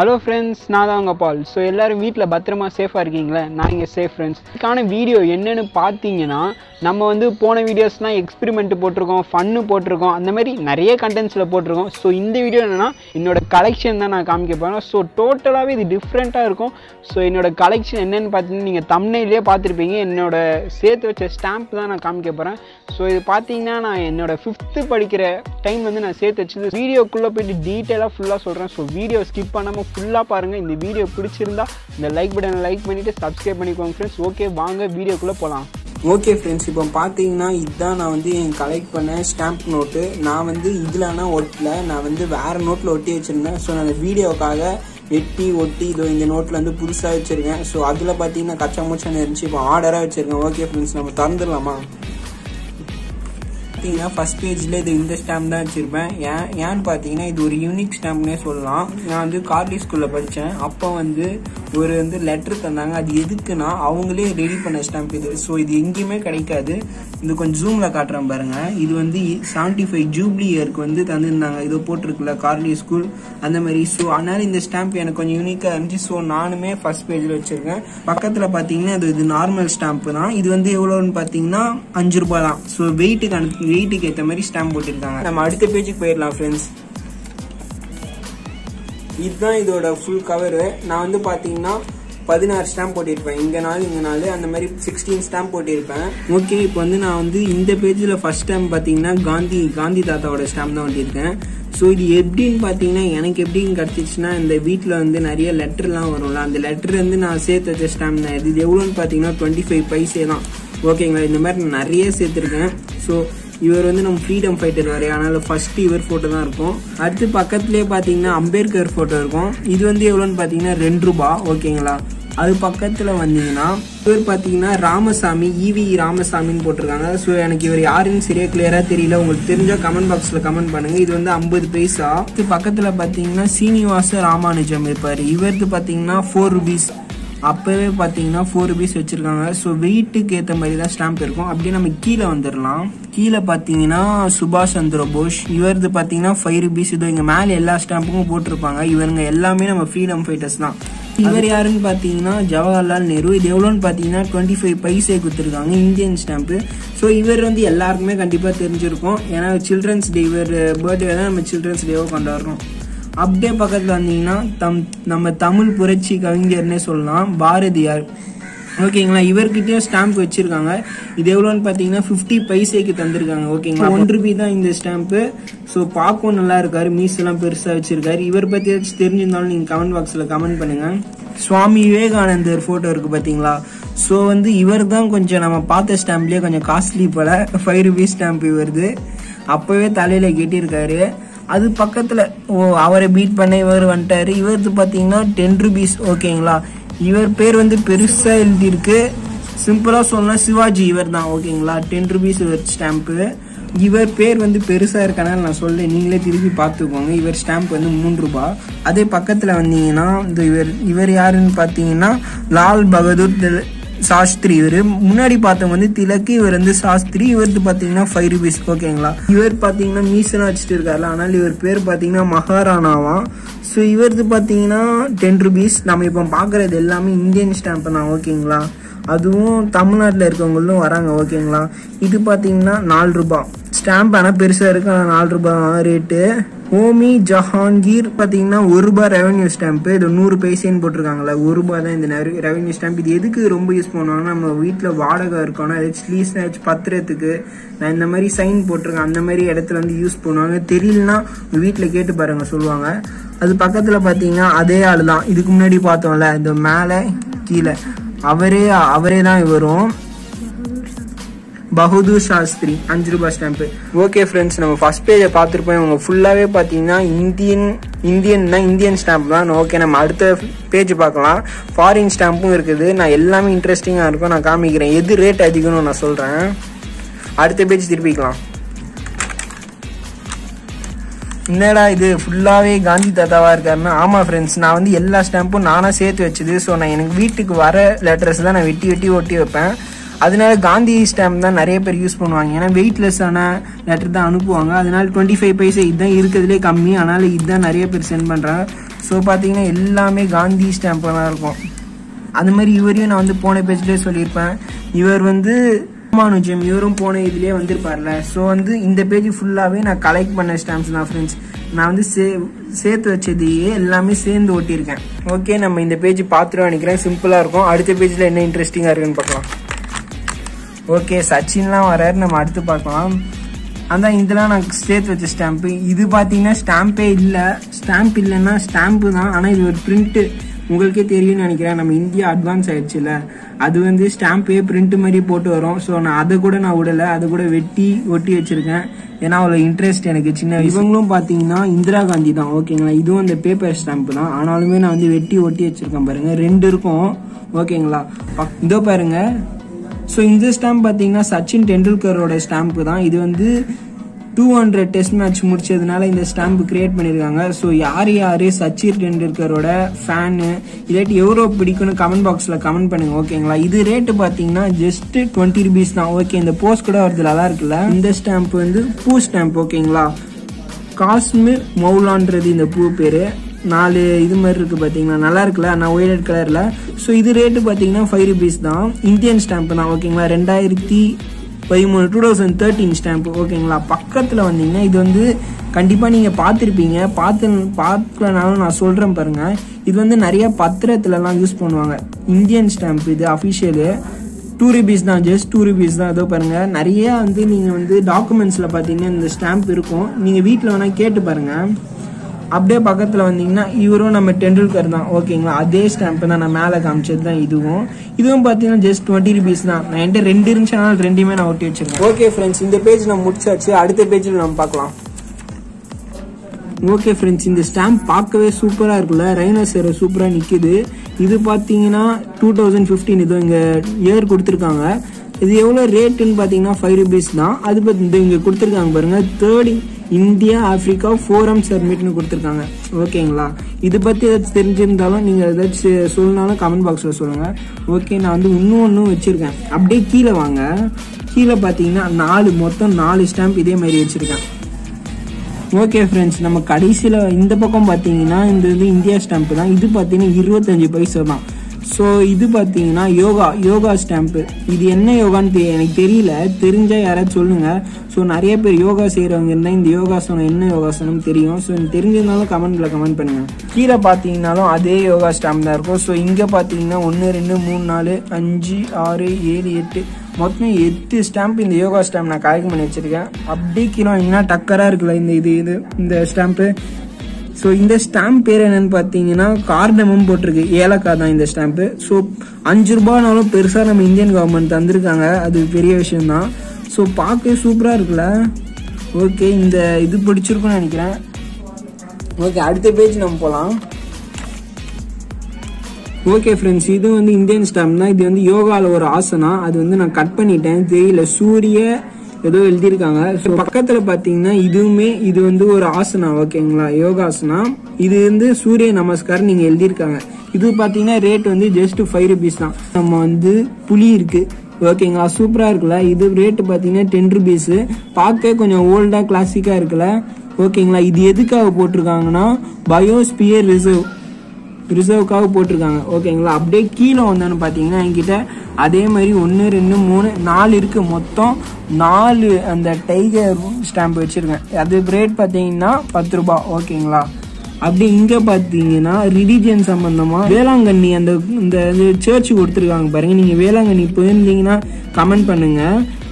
Hello friends நான் தான் உங்கள் பால். ஸோ எல்லோரும் வீட்டில் பத்திரமா சேஃபாக இருக்கீங்களே? நான் இங்கே சேஃப் ஃப்ரெண்ட்ஸ் இதுக்கான வீடியோ என்னென்னு பார்த்தீங்கன்னா நம்ம வந்து போன வீடியோஸ்லாம் எக்ஸ்பிரிமெண்ட் போட்டிருக்கோம் ஃபன்னு போட்டிருக்கோம் அந்த மாதிரி நிறைய கண்டென்ட்ஸில் போட்டிருக்கோம். ஸோ இந்த வீடியோ என்னென்னா என்னோட கலெக்ஷன் தான் நான் காமிக்க போகிறேன் ஸோ டோட்டலாகவே இது டிஃப்ரெண்ட்டாக இருக்கும். ஸோ என்னோட கலெக்ஷன் என்னென்னு பார்த்தீங்கன்னா நீங்கள் தமிழ்லேயே பார்த்துருப்பீங்க. என்னோட சேர்த்து வச்ச ஸ்டாம்ப் தான் நான் காமிக்க போகிறேன் ஸோ இது பார்த்தீங்கன்னா நான் என்னோட ஃபிஃப்த்து படிக்கிற டைம் வந்து நான் சேர்த்து வச்சது. வீடியோக்குள்ளே போயிட்டு டீட்டெயிலாக ஃபுல்லாக சொல்கிறேன் ஸோ வீடியோ ஸ்கிப் பண்ணாமல் ஃபுல்லாக பாருங்கள் இந்த வீடியோ பிடிச்சிருந்தா இந்த லைக் பட்டனை லைக் பண்ணிவிட்டு சப்ஸ்கிரைப் பண்ணிக்கோங்க ஃப்ரெண்ட்ஸ் ஓகே வாங்க வீடியோக்குள்ளே போகலாம் ஓகே ஃப்ரெண்ட்ஸ் இப்போ பார்த்தீங்கன்னா இதுதான் நான் வந்து என் கலெக்ட் பண்ண ஸ்டாம்ப் நோட்டு நான் வந்து இதில்னா ஒட்டல. நான் வந்து வேறு நோட்டில் ஒட்டி வச்சுருந்தேன். ஸோ நான் வீடியோக்காக வெட்டி ஒட்டி இதோ இந்த நோட்டில் வந்து புதுசாக வச்சுருக்கேன். ஸோ அதில் பார்த்தீங்கன்னா கச்சா மூச்சான இருந்துச்சு. இப்போ ஆர்டராக வச்சுருக்கேன். ஓகே ஃப்ரெண்ட்ஸ் நம்ம திறந்துடலாமா? பார்த்தீங்கன்னா ஃபஸ்ட் பேஜில் இது இந்த ஸ்டாம்ப் தான் வச்சுருப்பேன். ஏன் ஏன்னு பார்த்தீங்கன்னா இது ஒரு யூனிக் ஸ்டாம்ப்னே சொல்லலாம். நான் வந்து கார்லி ஸ்கூலில் படித்தேன் அப்போ வந்து ஒரு வந்து லெட்டர் தந்தாங்க. அது எதுக்குன்னா அவங்களே ரெடி பண்ண ஸ்டாம்ப் இது. ஸோ இது எங்கேயுமே கிடைக்காது. இது கொஞ்சம் ஜூமில் காட்டுறேன் பாருங்கள் இது வந்து செவன்டி ஃபைவ் ஜூப்ளி இயருக்கு வந்து தந்துருந்தாங்க. இதோ போட்டிருக்குல்ல கார்லி ஸ்கூல் அந்த மாதிரி. ஸோ அதனால இந்த ஸ்டாம்ப் எனக்கு கொஞ்சம் யூனிக்காக இருந்துச்சு. ஸோ நானுமே ஃபர்ஸ்ட் பேஜில் வச்சுருக்கேன். பக்கத்தில் பார்த்தீங்கன்னா இது இது நார்மல் ஸ்டாம்ப் தான். இது வந்து எவ்வளோன்னு பார்த்தீங்கன்னா அஞ்சு ரூபாய் தான். ஸோ வெயிட்டுக்கு வெயிட்டுக்கு ஏற்ற மாதிரி ஸ்டாம்ப் போட்டிருக்காங்க நம்ம அடுத்த பேஜுக்கு போயிடலாம் ஃப்ரெண்ட்ஸ் இதுதான் இதோட ஃபுல் கவரு நான் வந்து பார்த்தீங்கன்னா பதினாறு ஸ்டாம்ப் போட்டிருப்பேன். இங்கே நாள் இங்கே நாள் அந்த மாதிரி சிக்ஸ்டீன் ஸ்டாம்ப் போட்டிருப்பேன். ஓகே இப்போ வந்து நான் வந்து இந்த பேஜில் ஃபஸ்ட் டைம் பார்த்தீங்கன்னா காந்தி காந்தி தாத்தாவோட ஸ்டாம்ப் தான் ஒட்டியிருக்கேன். ஸோ இது எப்படின்னு பார்த்தீங்கன்னா எனக்கு எப்படின்னு கிடச்சிச்சுன்னா இந்த வீட்டில் வந்து நிறைய லெட்டர்லாம் வரும்ல அந்த லெட்டர் வந்து நான் சேர்த்து வச்ச ஸ்டாம்ப் தான். இது எவ்வளோன்னு பார்த்தீங்கன்னா டுவெண்ட்டி ஃபைவ் பைசே தான். ஓகேங்களா இந்த மாதிரி நான் நிறைய சேர்த்துருக்கேன். ஸோ இவர் வந்து நம்ம ஃப்ரீடம் ஃபைட்டர் வரைய அதனால் ஃபர்ஸ்ட் இவர் ஃபோட்டோ தான் இருக்கும். அடுத்து பக்கத்துலேயே பார்த்தீங்கன்னா அம்பேத்கர் ஃபோட்டோ இருக்கும். இது வந்து எவ்வளோன்னு பார்த்தீங்கன்னா ரெண்டு ரூபா. ஓகேங்களா அது பக்கத்தில் வந்தீங்கன்னா இவர் பார்த்தீங்கன்னா ராமசாமி இவி ராமசாமின்னு போட்டிருக்காங்க. ஸோ எனக்கு இவர் யாருன்னு சரியா கிளியராக தெரியல. உங்களுக்கு தெரிஞ்ச கமெண்ட் பாக்ஸில் கமெண்ட் பண்ணுங்க. இது வந்து ஐம்பது பைசா. இது பக்கத்தில் பார்த்தீங்கன்னா சீனிவாச ராமானுஜம் இருப்பார். இவருக்கு பார்த்தீங்கன்னா ஃபோர் ருபீஸ் அப்போவே பார்த்தீங்கன்னா ஃபோர் ருபீஸ் வச்சுருக்காங்க. ஸோ வெயிட்டுக்கு ஏற்ற மாதிரி தான் ஸ்டாம்ப் இருக்கும். அப்படியே நம்ம கீழே வந்துடலாம் கீழே பார்த்தீங்கன்னா சுபாஷ் சந்திர போஸ். இவரது பார்த்தீங்கன்னா ஃபைவ் ருபீஸ் இதோ இங்கே மேலே எல்லா ஸ்டாம்புக்கும் போட்டிருப்பாங்க. இவருங்க எல்லாமே நம்ம ஃப்ரீடம் ஃபைட்டர்ஸ் தான். இவர் யாருன்னு பார்த்தீங்கன்னா ஜவஹர்லால் நேரு. இது எவ்வளோன்னு பார்த்தீங்கன்னா டுவெண்ட்டி ஃபைவ் பைசே கொடுத்துருக்காங்க இந்தியன் ஸ்டாம்ப்பு ஸோ இவர் வந்து எல்லாருக்குமே கண்டிப்பாக தெரிஞ்சிருக்கும். ஏன்னா சில்ட்ரன்ஸ் டே இவர் பர்த்டே தான் நம்ம சில்ட்ரன்ஸ் டேவோ கொண்டாடுறோம். அப்படியே பக்கத்தில் வந்தீங்கன்னா தம் நம்ம தமிழ் புரட்சி கவிஞர்னே சொல்லலாம் பாரதியார். ஓகேங்களா இவர்கிட்டயும் ஸ்டாம்ப் வச்சுருக்காங்க. இது எவ்வளோன்னு பார்த்தீங்கன்னா ஃபிஃப்டி பைசைக்கு தந்திருக்காங்க. ஓகேங்களா ஒன் ருபி தான் இந்த ஸ்டாம்ப்பு ஸோ பார்க்கவும் நல்லா இருக்காரு. மீஸ் எல்லாம் பெருசாக வச்சுருக்காரு. இவர் பற்றி ஏதாச்சும் தெரிஞ்சிருந்தாலும் நீங்கள் கமெண்ட் பாக்ஸில் கமெண்ட் பண்ணுங்கள் சுவாமி விவேகானந்தர் ஃபோட்டோ இருக்குது பார்த்தீங்களா? ஸோ வந்து இவர் தான் கொஞ்சம் நம்ம பார்த்த ஸ்டாம்ப்லேயே கொஞ்சம் காஸ்ட்லி போல். ஃபைவ் ருபீஸ் ஸ்டாம்ப் இவருது. அப்போவே தலையில் கெட்டியிருக்காரு. அது பக்கத்தில் ஓ அவரை பீட் பண்ண இவர் வந்துட்டாரு. இவரது பார்த்தீங்கன்னா டென் ருபீஸ் ஓகேங்களா இவர் பேர் வந்து பெருசாக எழுதியிருக்கு. சிம்பிளாக சொன்னால் சிவாஜி இவர் தான் ஓகேங்களா டென் ருபீஸ் இவர் ஸ்டாம்ப்பு இவர் பேர் வந்து பெருசாக இருக்கனால நான் சொல்ல நீங்களே திருப்பி பார்த்துக்கோங்க இவர் ஸ்டாம்ப் வந்து மூணு ரூபா. அதே பக்கத்தில் வந்தீங்கன்னா இந்த இவர் இவர் யாருன்னு பார்த்தீங்கன்னா லால் பகதூர் சாஸ்திரி இவர். முன்னாடி பார்த்தவங்க வந்து திலக்கு இவர் வந்து சாஸ்திரி. இவருக்கு பார்த்தீங்கன்னா ஃபைவ் ருபீஸ் ஓகேங்களா இவர் பார்த்தீங்கன்னா மீசன் வச்சுட்டு இருக்காருல ஆனால் இவர் பேர் பார்த்தீங்கன்னா மகாராணாவாம் ஸோ இவருக்கு பார்த்தீங்கன்னா டென் ருபீஸ் நம்ம இப்போ பார்க்குறது எல்லாமே இந்தியன் ஸ்டாம்ப் தான் ஓகேங்களா அதுவும் தமிழ்நாட்டில் இருக்கவங்களும் வராங்க ஓகேங்களா? இது பார்த்தீங்கன்னா நாலு ரூபா. ஸ்டாம்ப் ஆனால் பெருசாக இருக்கும் ஆனால் நாலு ரூபா ரேட்டு ஹோமி ஜஹாங்கீர் பார்த்தீங்கன்னா ஒரு ரூபாய் ரெவன்யூ ஸ்டாம்ப்பு இது நூறு பைசேன்னு போட்டிருக்காங்களே ஒரு ரூபாய் தான் இந்த ரெவன்யூ ஸ்டாம்ப் இது எதுக்கு ரொம்ப யூஸ் பண்ணுவாங்கன்னா நம்ம வீட்டில் வாடகை இருக்கோம்னா ஏதாச்சும் லீஸ் ஏதாச்சும் பத்திரத்துக்கு நான் இந்த மாதிரி சைன் போட்டிருக்கேன் அந்த மாதிரி இடத்துல வந்து யூஸ் பண்ணுவாங்க. தெரியலனா வீட்டில் கேட்டு பாருங்க சொல்லுவாங்க. அது பக்கத்தில் பார்த்தீங்கன்னா அதே ஆள் தான் இதுக்கு முன்னாடி பார்த்தோம்ல இந்த மேலே கீழே. அவரே அவரே தான் வரும் பகதூர் சாஸ்திரி அஞ்சு ரூபாய் ஸ்டாம்ப்பு ஓகே ஃப்ரெண்ட்ஸ் நம்ம ஃபர்ஸ்ட் பேஜை பார்த்துருப்போம். இவங்க ஃபுல்லாகவே பார்த்தீங்கன்னா இந்தியன் இந்தியன்னா இந்தியன் ஸ்டாம்ப் தான். ஓகே நம்ம அடுத்த பேஜ் பார்க்கலாம். ஃபாரின் ஸ்டாம்ப்பும் இருக்குது. நான் எல்லாமே இன்ட்ரெஸ்டிங்காக இருக்கும். நான் காமிக்கிறேன். எது ரேட் அதிகம்னு நான் சொல்கிறேன் அடுத்த பேஜ் திருப்பிக்கலாம். என்னடா இது? ஃபுல்லாகவே காந்தி தாத்தாவாக இருக்காருன்னா. ஆமாம் ஃப்ரெண்ட்ஸ் நான் வந்து எல்லா ஸ்டாம்பும் நானாக சேர்த்து வச்சது. ஸோ நான் எனக்கு வீட்டுக்கு வர லெட்டர்ஸ் தான் நான் வெட்டி வெட்டி ஒட்டி வைப்பேன். அதனால காந்தி ஸ்டாம்ப் தான் நிறைய பேர் யூஸ் பண்ணுவாங்க. ஏன்னா வெயிட்லெஸ்ஸான லெட்டர் தான் அனுப்புவாங்க. அதனால டுவெண்ட்டி ஃபைவ் பைசா இதுதான் இருக்கிறதுலே கம்மி. அதனால் இதுதான் நிறைய பேர் சென்ட் பண்ணுறாங்க ஸோ பார்த்தீங்கன்னா எல்லாமே காந்தி ஸ்டாம்பாக தான் இருக்கும். அது மாதிரி இவரையும் நான் வந்து போன பேஜ்லேயே சொல்லியிருப்பேன். இவர் வந்து ராமானுஜம் இவரும் போன இதுலேயே வந்திருப்பார்ல. ஸோ வந்து இந்த பேஜ் ஃபுல்லாகவே நான் கலெக்ட் பண்ண ஸ்டாம்ப்ஸ் தான் ஃப்ரெண்ட்ஸ் நான் வந்து சே சேர்த்து வச்சதையே எல்லாமே சேர்ந்து ஒட்டியிருக்கேன். ஓகே நம்ம இந்த பேஜ் பார்த்துட்டு நினைக்கிறேன். சிம்பிளாக இருக்கும். அடுத்த பேஜில் என்ன இன்ட்ரெஸ்டிங்காக இருக்குன்னு பார்க்கலாம். ஓகே சச்சின்லாம் வராரு. நம்ம அடுத்து பார்க்கலாம். அந்த இதெல்லாம் நான் சேர்த்து வச்ச ஸ்டாம்ப்பு இது பார்த்தீங்கன்னா ஸ்டாம்பே இல்லை. ஸ்டாம்ப் இல்லைன்னா ஸ்டாம்ப்பு தான். ஆனால் இது ஒரு பிரிண்ட்டு உங்களுக்கே தெரியும்னு நினைக்கிறேன். நம்ம இந்தியா அட்வான்ஸ் ஆயிடுச்சுல. அது வந்து ஸ்டாம்பே பிரிண்ட் மாதிரி போட்டு வரும். ஸோ நான் அதை கூட நான் விடலை. அதை கூட வெட்டி ஒட்டி வச்சிருக்கேன். ஏன்னா அவ்வளோ இன்ட்ரெஸ்ட் எனக்கு சின்ன இவங்களும் பார்த்தீங்கன்னா இந்திரா காந்தி தான் ஓகேங்களா இதுவும் அந்த பேப்பர் ஸ்டாம்ப் தான். ஆனாலுமே நான் வந்து வெட்டி ஒட்டி வச்சிருக்கேன் பாருங்க. ரெண்டு இருக்கும் ஓகேங்களா இதோ பாருங்க. ஸோ இந்த ஸ்டாம்ப் பார்த்தீங்கன்னா சச்சின் டெண்டுல்கரோட ஸ்டாம்ப் தான். இது வந்து டூ ஹண்ட்ரட் டெஸ்ட் மேட்ச் முடிச்சதுனால இந்த ஸ்டாம்ப் கிரியேட் பண்ணியிருக்காங்க ஸோ யார் யார் சச்சின் டெண்டுல்கரோட ஃபேனு இல்லாட்டி எவ்வளோ பிடிக்கும்னு கமெண்ட் பாக்ஸில் கமெண்ட் பண்ணுங்க ஓகேங்களா இது ரேட்டு பார்த்தீங்கன்னா ஜஸ்ட் டுவெண்ட்டி ருபீஸ் தான். ஓகே இந்த போஸ்ட் கூட வருது நல்லா இருக்குல்ல? இந்த ஸ்டாம்ப் வந்து பூ ஸ்டாம்ப் ஓகேங்களா காஷ்மீர் மௌலான்றது இந்த பூ பேர். நாலு இது மாதிரி இருக்குது பார்த்தீங்களா நல்லா இருக்குல்ல? நான் ஒயிலட் கலரில் ஸோ இது ரேட்டு பார்த்தீங்கன்னா ஃபைவ் ருபீஸ் தான். இந்தியன் ஸ்டாம்ப் தான் ஓகேங்களா ரெண்டாயிரத்தி பதிமூணு டூ தௌசண்ட் தேர்ட்டின் ஸ்டாம்பு ஓகேங்களா பக்கத்தில் வந்தீங்கன்னா இது வந்து கண்டிப்பாக நீங்கள் பார்த்துருப்பீங்க. பார்த்து பார்க்கலனாலும் நான் சொல்கிறேன் பாருங்கள் இது வந்து நிறைய பத்திரத்துலலாம் யூஸ் பண்ணுவாங்க. இந்தியன் ஸ்டாம்ப் இது அஃபிஷியலு டூ ருபீஸ் தான் ஜஸ்ட் டூ ருபீஸ் தான். ஏதோ பாருங்கள் நிறையா வந்து நீங்கள் வந்து டாக்குமெண்ட்ஸில் பார்த்தீங்கன்னா இந்த ஸ்டாம்ப் இருக்கும். நீங்கள் வீட்டில் வேணால் கேட்டு பாருங்கள் அப்படியே பக்கத்தில் வந்தீங்கன்னா இவரும் நம்ம டெண்டுல்கர் தான். ஓகேங்களா? அதே ஸ்டாம்ப் தான் நான் மேலே காமிச்சது தான் இதுவும். இதுவும் பார்த்தீங்கன்னா ஜஸ்ட் டுவெண்ட்டி ருபீஸ் தான். நான் என்கிட்ட ரெண்டு இருந்துச்சுனால ரெண்டுமே நான் ஒட்டி வச்சிருக்கேன். ஓகே ஃப்ரெண்ட்ஸ் இந்த பேஜ் நம்ம முடிச்சாச்சு. அடுத்த பேஜில் நம்ம பார்க்கலாம். ஓகே ஃப்ரெண்ட்ஸ் இந்த ஸ்டாம்ப் பார்க்கவே சூப்பராக இருக்குல்ல? ரைனோசேரோ சூப்பராக நிற்கிது இது பார்த்தீங்கன்னா டூ தௌசண்ட் ஃபிஃப்டீன் இது இங்கே இயர் கொடுத்துருக்காங்க. இது எவ்வளோ ரேட்டுன்னு பார்த்தீங்கன்னா ஃபைவ் ருபீஸ் தான். அது பற்றி இங்கே கொடுத்துருக்காங்க பாருங்க. தேர்ட் இந்தியா ஆஃப்ரிக்கா ஃபோரம் சர்மிட்னு கொடுத்துருக்காங்க. ஓகேங்களா இது பற்றி ஏதாச்சும் தெரிஞ்சிருந்தாலும் நீங்கள் ஏதாச்சும் சொல்லனாலும் கமெண்ட் பாக்ஸில் சொல்லுங்கள் ஓகே நான் வந்து இன்னும் ஒன்றும் வச்சுருக்கேன். அப்படியே கீழே வாங்க. கீழே பார்த்தீங்கன்னா நாலு மொத்தம் நாலு ஸ்டாம்ப் இதே மாதிரி வச்சுருக்கேன். ஓகே ஃப்ரெண்ட்ஸ் நம்ம கடைசியில் இந்த பக்கம் பார்த்தீங்கன்னா இந்த இது இந்தியா ஸ்டாம்ப் தான். இது பார்த்தீங்கன்னா இருபத்தஞ்சு பைசா தான். ஸோ இது பார்த்தீங்கன்னா யோகா யோகா ஸ்டாம்ப்பு இது என்ன யோகான்னு தெ- எனக்கு தெரியல. தெரிஞ்சால் யாராச்சும் சொல்லுங்கள் ஸோ நிறைய பேர் யோகா செய்கிறவங்க இருந்தால் இந்த யோகாசனம் என்ன யோகாசனம் தெரியும். ஸோ தெரிஞ்சிருந்தாலும் கமெண்ட்டில் கமெண்ட் பண்ணுங்கள் கீழே பார்த்தீங்கன்னாலும் அதே யோகா ஸ்டாம்ப் தான் இருக்கும். ஸோ இங்கே பார்த்தீங்கன்னா ஒன்று ரெண்டு மூணு நாலு அஞ்சு ஆறு ஏழு எட்டு. மொத்தம் எட்டு ஸ்டாம்ப் இந்த யோகா ஸ்டாம்ப் நான் கலெக்ட் பண்ணி வச்சிருக்கேன். அப்படியே கீழே என்ன டக்கராக இருக்குல்ல இந்த இது இது இந்த ஸ்டாம்ப்பு ஸோ இந்த ஸ்டாம்ப் பேர் என்னன்னு பார்த்தீங்கன்னா கார்டமும் போட்டிருக்கு. ஏலக்காய் தான் இந்த ஸ்டாம்ப்பு ஸோ அஞ்சு ரூபானாலும் பெருசாக நம்ம இந்தியன் கவர்மெண்ட் தந்திருக்காங்க. அது பெரிய விஷயம்தான். ஸோ பார்க்கவே சூப்பராக இருக்குல்ல? ஓகே இந்த இது பிடிச்சிருக்கும்னு நினைக்கிறேன். ஓகே அடுத்த பேஜ் நம்ம போகலாம் ஓகே ஃப்ரெண்ட்ஸ் இது வந்து இந்தியன் ஸ்டாம்ப் தான் இது வந்து யோகாவில் ஒரு ஆசனா. அது வந்து நான் கட் பண்ணிட்டேன். தெரியல. சூரிய ஏதோ எழுதியிருக்காங்க. ஸோ பக்கத்தில் பார்த்தீங்கன்னா இதுவுமே இது வந்து ஒரு ஆசனா ஓகேங்களா? யோகாசனா. இது வந்து சூரிய நமஸ்கார் நீங்கள் எழுதியிருக்காங்க. இது பார்த்தீங்கன்னா ரேட் வந்து ஜஸ்ட் ஃபைவ் ருபீஸ் தான். நம்ம வந்து புலி இருக்குது ஓகேங்களா? சூப்பராக இருக்குல்ல? இது ரேட்டு பார்த்தீங்கன்னா டென் ருபீஸு பார்க்க கொஞ்சம் ஓல்டாக கிளாசிக்காக இருக்குல்ல? ஓகேங்களா? இது எதுக்காக போட்டிருக்காங்கன்னா பயோஸ்பியர் ரிசர்வ் ரிசர்வ்க்காக போட்டிருக்காங்க. ஓகேங்களா அப்படியே கீழே வந்தோன்னு பார்த்தீங்கன்னா என்கிட்ட அதே மாதிரி ஒன்று ரெண்டு மூணு நாலு இருக்குது மொத்தம் நாலு அந்த டைகர் ஸ்டாம்ப் வச்சுருக்கேன். அது ரேட் பார்த்தீங்கன்னா பத்து ரூபா ஓகேங்களா அப்படி இங்கே பார்த்தீங்கன்னா ரிலிஜியன் சம்பந்தமா வேளாங்கண்ணி அந்த இந்த சர்ச் கொடுத்துருக்காங்க பாருங்க. நீங்கள் வேளாங்கண்ணி போயிருந்தீங்கன்னா கமெண்ட் பண்ணுங்க.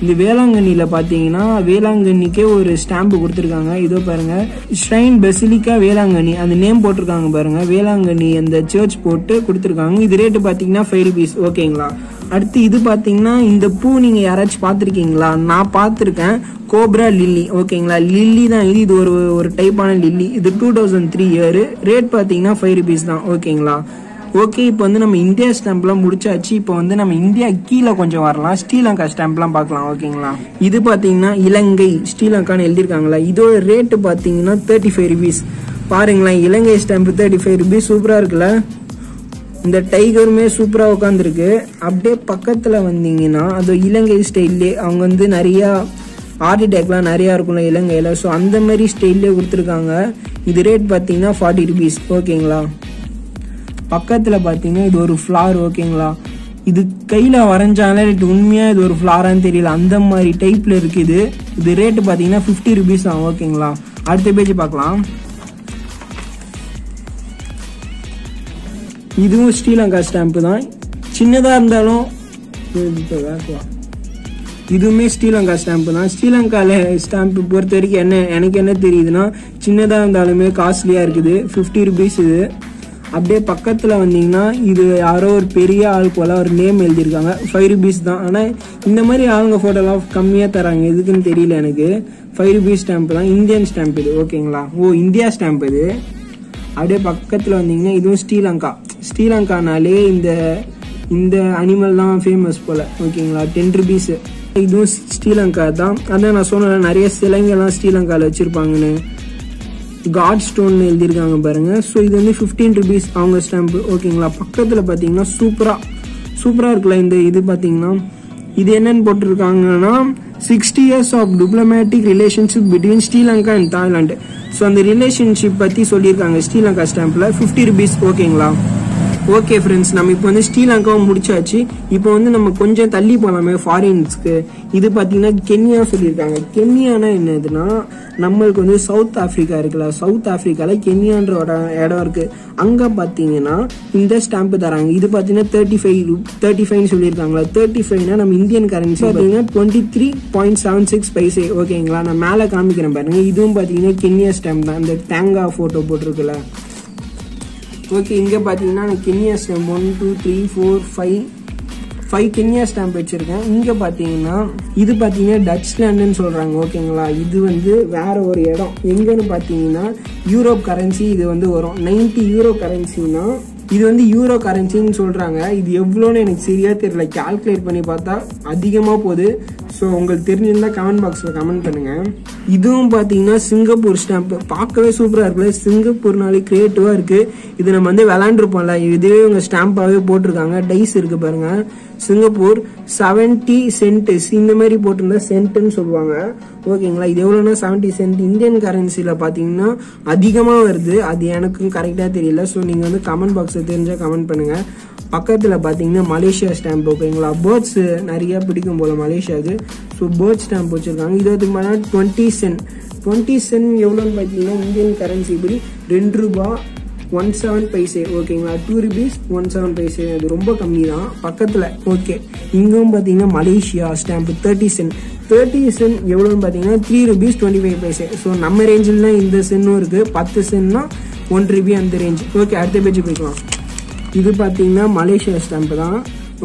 இந்த வேளாங்கண்ணியில் பார்த்தீங்கன்னா வேளாங்கண்ணிக்கே ஒரு ஸ்டாம்பு கொடுத்துருக்காங்க. இதோ பாருங்க. ஸ்ட்ரைன் பெசிலிக்கா வேளாங்கண்ணி. அந்த நேம் போட்டிருக்காங்க பாருங்க. வேளாங்கண்ணி அந்த சர்ச் போட்டு கொடுத்துருக்காங்க. இது ரேட்டு பார்த்தீங்கன்னா ஃபைவ் ருபீஸ் ஓகேங்களா அடுத்து இது பார்த்தீங்கன்னா இந்த பூ நீங்கள் யாராச்சும் பார்த்துருக்கீங்களா? நான் பார்த்துருக்கேன். Cobra lily. ஓகேங்களா? லில்லி தான் இது. இது ஒரு ஒரு டைப்பான லில்லி. இது two thousand three year rate பார்த்தீங்கன்னா ஃபைவ் ருபீஸ் தான். ஓகேங்களா? ஓகே இப்போ வந்து நம்ம இந்தியா ஸ்டாம்ப்லாம் முடிச்சாச்சு. இப்போ வந்து நம்ம இந்தியா கீழே கொஞ்சம் வரலாம். ஸ்ரீலங்கா ஸ்டாம்ப்லாம் பார்க்கலாம். ஓகேங்களா? இது பார்த்தீங்கன்னா இலங்கை. ஸ்ரீலங்கான்னு எழுதியிருக்காங்களா? இதோட ரேட்டு பார்த்தீங்கன்னா தேர்ட்டி ஃபைவ் ருபீஸ் பாருங்களேன் Ilangai stamp thirty five rupees சூப்பராக இருக்குல்ல? இந்த டைகருமே சூப்பராக உட்காந்துருக்கு அப்படியே பக்கத்தில் வந்தீங்கன்னா அது இலங்கை ஸ்டைல்லே அவங்க வந்து நிறையா ஹார்ட் அட்டாக்லாம் நிறையா இருக்கும்ல இலங்கையில். ஸோ அந்த மாதிரி ஸ்டைல்லே கொடுத்துருக்காங்க. இது ரேட் பார்த்தீங்கன்னா ஃபார்ட்டி ருபீஸ் ஓகேங்களா பக்கத்தில் பார்த்தீங்கன்னா இது ஒரு ஃப்ளார் ஓகேங்களா இது கையில் வரைஞ்சாலே ரேட் உண்மையாக இது ஒரு ஃப்ளாரான்னு தெரியல. அந்த மாதிரி டைப்பில் இருக்குது. இது ரேட்டு பார்த்தீங்கன்னா ஃபிஃப்டி ருபீஸ் தான் ஓகேங்களா அடுத்த பேஜ் பார்க்கலாம். இதுவும் ஸ்ரீலங்கா ஸ்டாம்ப்பு தான். சின்னதாக இருந்தாலும் இதுவுமே ஸ்ரீலங்கா ஸ்டாம்ப்பு தான். ஸ்ரீலங்காவில் ஸ்டாம்ப்பு பொறுத்த வரைக்கும் என்ன எனக்கு என்ன தெரியுதுன்னா சின்னதாக இருந்தாலுமே காஸ்ட்லியாக இருக்குது. ஃபிஃப்டி ருபீஸ் இது. அப்படியே பக்கத்தில் வந்தீங்கன்னா இது யாரோ ஒரு பெரிய ஆள் போல் ஒரு நேம் எழுதியிருக்காங்க. ஃபைவ் ருபீஸ் தான். ஆனால் இந்த மாதிரி ஆளுங்க ஃபோட்டோலாம் கம்மியாக தராங்க. எதுக்குன்னு தெரியல எனக்கு. ஃபைவ் ருபீஸ் ஸ்டாம்ப் தான். இந்தியன் ஸ்டாம்ப் இது. ஓகேங்களா ஓ இந்தியா ஸ்டாம்ப் இது. அப்படியே பக்கத்தில் வந்தீங்கன்னா இதுவும் ஸ்ரீலங்கா. ஸ்ரீலங்கானாலே இந்த இந்த அனிமல் தான் ஃபேமஸ் போல் ஓகேங்களா டென் ருபீஸு இதுவும் ஸ்ரீலங்கா தான். அதான் நான் சொன்னேன் நிறைய சிலைங்கெல்லாம் ஸ்ரீலங்காவில் வச்சுருப்பாங்கன்னு. காட் ஸ்டோன் எழுதியிருக்காங்க பாருங்கள் ஸோ இது வந்து ஃபிஃப்டீன் ருபீஸ் அவங்க ஸ்டாம்ப்பு ஓகேங்களா பக்கத்தில் பார்த்தீங்கன்னா சூப்பராக சூப்பராக இருக்குல்ல இந்த இது பார்த்தீங்கன்னா இது என்னன்னு போட்டிருக்காங்கன்னா sixty years of diplomatic relationship between Sri Lanka and Thailand so அந்த ரிலேஷன்ஷிப் பற்றி சொல்லியிருக்காங்க ஸ்ரீலங்கா ஸ்டாம்பில் ஃபிஃப்டி ருபீஸ் ஓகேங்களா ஓகே ஃப்ரெண்ட்ஸ் நம்ம இப்போ வந்து ஸ்ரீலங்காவும் முடிச்சாச்சு. இப்போ வந்து நம்ம கொஞ்சம் தள்ளி போகலாமே ஃபாரின்ஸ்க்கு இது பார்த்தீங்கன்னா கென்யா சொல்லியிருக்காங்க. கென்யானா என்னதுன்னா நம்மளுக்கு வந்து சவுத் ஆஃப்ரிக்கா இருக்குல்ல சவுத் ஆஃப்ரிக்காவில் கென்யான்ற இடம் இருக்கு. அங்கே பார்த்தீங்கன்னா இந்த ஸ்டாம்ப் தராங்க. இது பார்த்தீங்கன்னா தேர்ட்டி ஃபைவ் தேர்ட்டி ஃபைவ்னு சொல்லியிருக்காங்களா தேர்ட்டி ஃபைவ்னா நம்ம இந்தியன் கரன்சி பார்த்தீங்கன்னா twenty three point seven six paise ஓகேங்களா நான் மேலே காமிக்கிறேன் பாருங்க. இதுவும் பார்த்தீங்கன்னா கென்யா ஸ்டாம்ப் தான். இந்த தேங்காய் ஃபோட்டோ போட்டிருக்குல்ல. ஓகே இங்கே பார்த்தீங்கன்னா நான் Kenya stamp one two three four five five Kenya stamp வச்சுருக்கேன். இங்கே பார்த்தீங்கன்னா இது பார்த்தீங்கன்னா டச் லேண்டுன்னு சொல்கிறாங்க ஓகேங்களா இது வந்து வேற ஒரு இடம். எங்கன்னு பார்த்தீங்கன்னா யூரோப் கரன்சி இது வந்து வரும். 90 யூரோ கரன்சின்னா இது வந்து யூரோ கரன்சின்னு சொல்கிறாங்க இது எவ்வளோன்னு எனக்கு சரியாக தெரியல. கால்குலேட் பண்ணி பார்த்தா அதிகமாக போகுது. ஸோ உங்களுக்கு தெரிஞ்சிருந்தால் கமெண்ட் பாக்ஸில் கமெண்ட் பண்ணுங்கள் இதுவும் பார்த்தீங்கன்னா சிங்கப்பூர் ஸ்டாம்ப் பார்க்கவே சூப்பராக இருக்குல்ல? சிங்கப்பூர்னாலே க்ரியேட்டிவாக இருக்குது இது நம்ம வந்து விளாண்டுருப்போம்ல. இதுவே இவங்க ஸ்டாம்பாகவே போட்டிருக்காங்க. டைஸ் இருக்குது பாருங்கள் சிங்கப்பூர் செவன்ட்டி சென்ட்ஸ் இந்த மாதிரி போட்டிருந்தா சென்ட்னு சொல்லுவாங்க. ஓகேங்களா? இது எவ்வளோனா செவன்ட்டி சென்ட் இந்தியன் கரன்சியில் பார்த்தீங்கன்னா அதிகமாக வருது. அது எனக்கும் கரெக்டாக தெரியல. ஸோ நீங்கள் வந்து கமெண்ட் பாக்ஸில் தெரிஞ்சால் கமெண்ட் பண்ணுங்கள் பக்கத்தில் பார்த்தீங்கன்னா மலேசியா ஸ்டாம்ப் ஓகேங்களா? பேர்ட்ஸ் நிறையா பிடிக்கும் போல் மலேசியாவுக்கு. ஸோ பேர்ட் ஸ்டாம்ப் வச்சுருக்காங்க இது வந்து பார்த்தீங்கன்னா டுவெண்ட்டி சென்ட் டுவெண்ட்டி சென்ட் எவ்வளோன்னு பார்த்தீங்கன்னா இந்தியன் கரன்சி படி ரெண்டு ரூபா ஒன் செவன் பைசே ஓகேங்களா two rupees one seven paise அது ரொம்ப கம்மி தான். பக்கத்தில் ஓகே இங்கும் பார்த்தீங்கன்னா Malaysia stamp thirty cent thirty cent எவ்வளோன்னு பார்த்தீங்கன்னா three rupees twenty five paise so நம்ம ரேஞ்சில் தான் இந்த சென்னும் இருக்குது பத்து சென்னா ஒன் ருபி அந்த ரேஞ்ச் ஓகே அடுத்த பேஜ் போய்க்கலாம். இது பார்த்தீங்கன்னா மலேசியா ஸ்டாம்ப் தான்.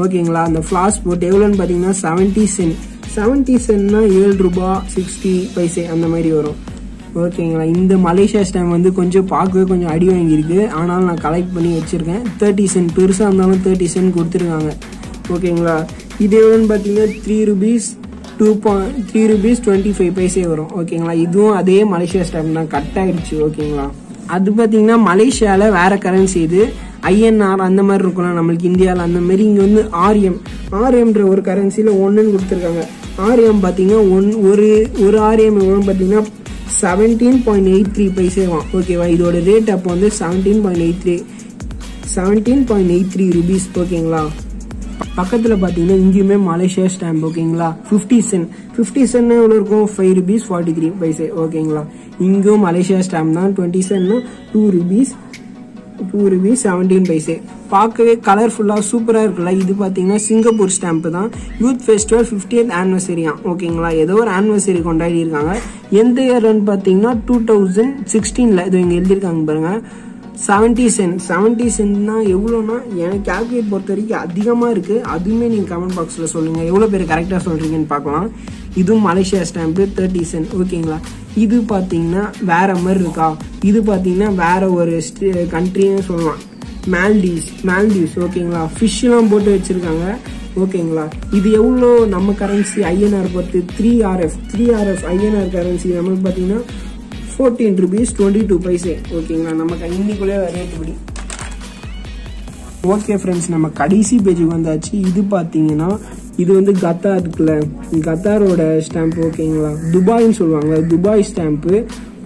ஓகேங்களா அந்த ஃப்ளாஸ் போட்டு எவ்வளோன்னு பார்த்தீங்கன்னா செவன்ட்டி சென்ட் செவன்ட்டி சென்ட்னா ஏழு ரூபா சிக்ஸ்டி பைசே அந்த மாதிரி வரும். ஓகேங்களா இந்த மலேசியா ஸ்டாம்ப் வந்து கொஞ்சம் பார்க்கவே கொஞ்சம் அடி வாங்கியிருக்கு. ஆனாலும் நான் கலெக்ட் பண்ணி வச்சுருக்கேன். தேர்ட்டி சென்ட் பெருசாக இருந்தாலும் தேர்ட்டி சென்ட் கொடுத்துருக்காங்க. ஓகேங்களா இது எவ்வளோன்னு பார்த்தீங்கன்னா three rupees two point three rupees twenty five paise வரும் ஓகேங்களா இதுவும் அதே மலேசியா ஸ்டாம்ப் தான். கட் ஆகிடுச்சு ஓகேங்களா அது பார்த்தீங்கன்னா மலேசியாவில் வேறு கரன்சி இது. ஐஎன்ஆர் அந்த மாதிரி இருக்கலாம் நம்மளுக்கு இந்தியாவில் அந்த மாதிரி இங்கே வந்து ஆர்எம் ஆர்எம்ன்ற ஒரு கரன்சியில் ஒன்றுன்னு கொடுத்துருக்காங்க. ஆர்எம் பார்த்தீங்கன்னா ஒன் ஒரு ஒரு ஆர்எம் எவ்வளோன்னு பார்த்தீங்கன்னா செவன்டீன் பாயிண்ட் எயிட் த்ரீ பைசேவான் ஓகேவா இதோட ரேட் அப்போ வந்து seventeen point eight three seventeen point eight three rupees ஓகேங்களா பக்கத்தில் பார்த்தீங்கன்னா இங்கேயுமே மலேசியா ஸ்டாம்ப் ஓகேங்களா ஃபிஃப்டி சென்ட் ஃபிஃப்டி சென்ட் எவ்வளோ இருக்கும்? Five rupees forty three paise ஓகேங்களா இங்கேயும் மலேசியா ஸ்டாம்ப் தான். Twenty சென்ட்னா two rupees two rupees seventeen paise பார்க்கவே கலர்ஃபுல்லாக சூப்பராக இருக்குல்ல. இது பார்த்தீங்கன்னா சிங்கப்பூர் ஸ்டாம்ப் தான். யூத் ஃபெஸ்டிவல் ஃபிஃப்டியத் ஆனிவர்சரியா ஓகேங்களா ஏதோ ஒரு ஆனிவர்சரி கொண்டாடி இருக்காங்க. எந்த இயர்னு பார்த்தீங்கன்னா டூ தௌசண்ட் சிக்ஸ்டீனில் இது இங்கே எழுதியிருக்காங்க பாருங்கள் செவன்ட்டி சென்ட் செவன்ட்டி சென்ட்னா எவ்வளோனா எனக்கு கேல்குலேட் பொறுத்த வரைக்கும் அதிகமாக இருக்குது அதுவுமே நீங்கள் கமெண்ட் பாக்ஸில் சொல்லுங்கள் எவ்வளோ பேர் கரெக்டாக சொல்கிறீங்கன்னு பார்க்கலாம். இதுவும் மலேசியா ஸ்டாம்ப்பு தேர்ட்டி சென்ட் ஓகேங்களா இது பார்த்தீங்கன்னா வேற மாதிரி இருக்கா? இது பார்த்தீங்கன்னா வேற ஒரு கண்ட்ரின்னு சொல்லலாம். மால்டீவ்ஸ் மால்டீவ்ஸ் ஓகேங்களா ஃபிஷ்லாம் போட்டு வச்சுருக்காங்க. ஓகேங்களா இது எவ்வளோ நம்ம கரன்சி ஐஎன்ஆர் பொறுத்து? Three RF three RF INR currency நமக்கு பார்த்தீங்கன்னா fourteen rupees twenty two paise ஓகேங்களா நமக்கு இன்னைக்குள்ளே ரேட் படி. ஓகே ஃப்ரெண்ட்ஸ் நம்ம கடைசி பேஜுக்கு வந்தாச்சு. இது பார்த்தீங்கன்னா இது வந்து கத்தார் இருக்குல்ல. கத்தாரோட ஸ்டாம்ப் ஓகேங்களா துபாய்னு சொல்லுவாங்க. துபாய் ஸ்டாம்ப்பு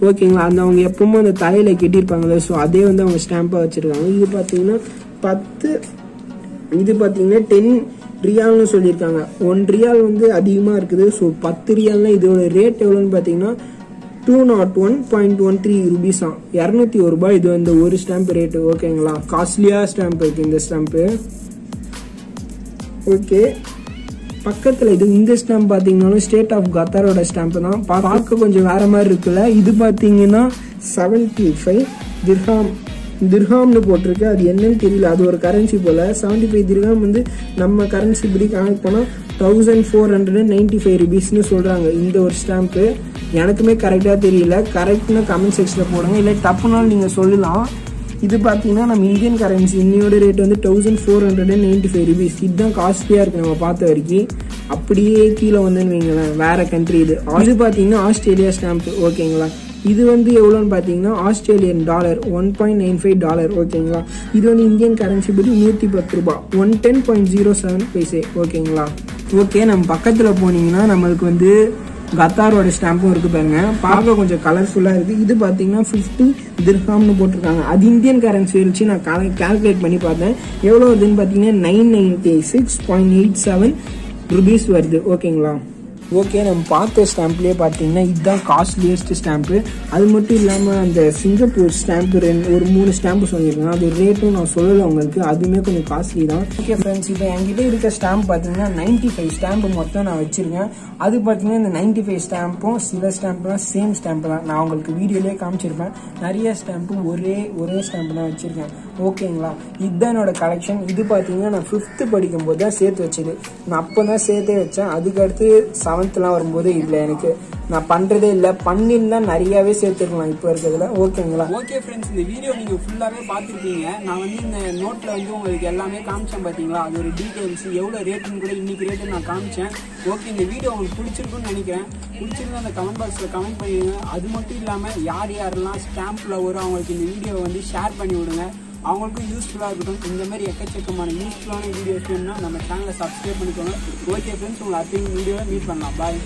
ஓகேங்களா அந்த அவங்க எப்பவுமே அந்த தலையில கட்டியிருப்பாங்கல்ல. ஸோ அதே வந்து அவங்க ஸ்டாம்பாக வச்சிருக்காங்க. இது பார்த்தீங்கன்னா பத்து இது பார்த்தீங்கன்னா டென் ரியால்னு சொல்லியிருக்காங்க. ஒன் ரியால் வந்து அதிகமாக இருக்குது. ஸோ பத்து ரியால்னா இதோட ரேட் எவ்வளோன்னு பார்த்தீங்கன்னா two naught one point one three ருபீஸாம் இரநூத்தி ஒரு ரூபாய். இது இந்த ஒரு ஸ்டாம்ப் ரேட்டு ஓகேங்களா காஸ்ட்லியாக ஸ்டாம்ப் இருக்கு இந்த ஸ்டாம்ப்பு ஓகே பக்கத்தில் இது இந்த ஸ்டாம்ப் பார்த்தீங்கன்னாலும் ஸ்டேட் ஆஃப் கத்தாரோட ஸ்டாம்ப் தான். பார்க்க கொஞ்சம் வேற மாதிரி இருக்குல்ல? இது பார்த்தீங்கன்னா செவன்டி ஃபைவ் திர்ஹாம் திர்ஹாம்னு போட்டிருக்கு. அது என்னன்னு தெரியல. அது ஒரு கரன்சி போல. செவன்டி ஃபைவ் திர்ஹாம் வந்து நம்ம கரன்சி இப்படி கனெக்ட் பண்ணால் thousand four hundred and ninety five ருபீஸ்னு சொல்கிறாங்க இந்த ஒரு ஸ்டாம்ப்பு எனக்குமே கரெக்டாக தெரியல. கரெக்ட்னு கமெண்ட் செக்ஷனில் போடுங்க. இல்லை தப்புனாலும் நீங்கள் சொல்லலாம். இது பார்த்தீங்கன்னா நம்ம இந்தியன் கரன்சி இன்னையோட ரேட் வந்து thousand four hundred and ninety five rupees இதுதான் காஸ்ட்லியாக இருக்குது நம்ம பார்த்த வரைக்கும். அப்படியே கீழே வந்துன்னு வைங்களேன் வேறு கண்ட்ரி இது. இது பார்த்தீங்கன்னா ஆஸ்திரேலியா ஸ்டாம்ப் ஓகேங்களா? இது வந்து எவ்வளோன்னு பார்த்தீங்கன்னா Australian dollar one point nine five dollar ஓகேங்களா? இது வந்து இந்தியன் கரன்சி படி நூற்றி பத்து ரூபா one ten point zero seven paise ஓகேங்களா? ஓகே நம்ம பக்கத்தில் போனீங்கன்னா நம்மளுக்கு வந்து கத்தாரோட ஸ்டாம்பும் இருக்கு பாருங்க. பார்க்க கொஞ்சம் கலர்ஃபுல்லா இருக்கு. இது பாத்தீங்கன்னா 50 திர்ஹாம்னு போட்டிருக்காங்க. அது இந்தியன் கரன்சி வச்சு நான் கால்குலேட் பண்ணி பார்த்தேன். எவ்வளோ வருதுன்னு பார்த்தீங்கன்னா nine ninety six point eight seven rupees வருது ஓகேங்களா ஓகே நம்ம பார்த்த ஸ்டாம்ப்லேயே பார்த்தீங்கன்னா இதுதான் காஸ்ட்லியஸ்ட் ஸ்டாம்ப்பு அது மட்டும் இல்லாமல் அந்த சிங்கப்பூர் ஸ்டாம்ப்பு ரெண்டு ஒரு மூணு ஸ்டாம்ப்பு சொல்லியிருக்கேன் அது ரேட்டும் நான் சொல்லலை உங்களுக்கு. அதுவுமே கொஞ்சம் காஸ்ட்லி தான். ஓகே ஃப்ரெண்ட்ஸ் இப்போ என்கிட்ட இருக்க ஸ்டாம்ப் பார்த்தீங்கன்னா நைன்டி ஃபைவ் ஸ்டாம்ப் மொத்தம் நான் வச்சிருக்கேன். அது பார்த்தீங்கன்னா இந்த நைன்டி ஃபைவ் ஸ்டாம்ப்பும் சில ஸ்டாம்ப்லாம் சேம் ஸ்டாம்ப் தான். நான் உங்களுக்கு வீடியோலேயே காமிச்சிருப்பேன். நிறைய ஸ்டாம்ப்பு ஒரே ஒரே ஸ்டாம்ப் தான் வச்சிருக்கேன். ஓகேங்களா? இதுதான் என்னோட கலெக்ஷன் இது பார்த்தீங்கன்னா நான் ஃபிஃப்த்து படிக்கும்போது தான் சேர்த்து வச்சது. நான் அப்போ தான் சேர்த்தே வச்சேன். அதுக்கடுத்து செவன்த்லாம் வரும்போது இல்லை எனக்கு. நான் பண்ணுறதே இல்லை. பண்ணியிருந்தால் நிறையாவே சேர்த்துருக்கலாம் இப்போ இருக்கிறதுல. ஓகேங்களா? ஓகே ஃப்ரெண்ட்ஸ் இந்த வீடியோ நீங்கள் ஃபுல்லாகவே பார்த்துருக்கீங்க. நான் வந்து இந்த நோட்டில் வந்து உங்களுக்கு எல்லாமே காமிச்சேன் பார்த்தீங்களா அது ஒரு டீட்டெயில்ஸ் எவ்வளோ ரேட்டுன்னு கூட இன்றைக்கி ரேட்டு நான் காமிச்சேன். ஓகே இந்த வீடியோ உங்களுக்கு பிடிச்சிருக்குன்னு நினைக்கிறேன். பிடிச்சிருந்தா அந்த கமெண்ட் பாக்ஸில் கமெண்ட் பண்ணிடுங்க. அது மட்டும் இல்லாமல் யார் யாரெல்லாம் ஸ்டாம்ப் வரும் அவங்களுக்கு இந்த வீடியோவை வந்து ஷேர் பண்ணி விடுங்க. அவங்களுக்கும் யூஸ்ஃபுல்லாக இருக்கட்டும். இந்த மாதிரி எக்கச்சக்கமான யூஸ்ஃபுல்லான வீடியோஸ் வேணும்னா நம்ம சேனலை சப்ஸ்கிரைப் பண்ணிக்கோங்க. ஓகே ஃப்ரெண்ட்ஸ் உங்களை அடுத்த வீடியோவில் மீட் பண்ணலாம். பாய்